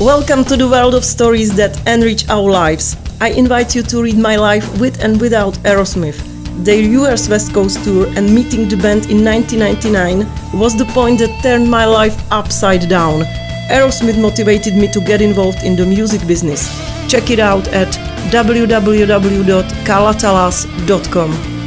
Welcome to the world of stories that enrich our lives. I invite you to read my life with and without Aerosmith. Their US West Coast tour and meeting the band in 1999 was the point that turned my life upside down. Aerosmith motivated me to get involved in the music business. Check it out at www.karlatallas.com.